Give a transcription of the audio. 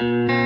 Bye.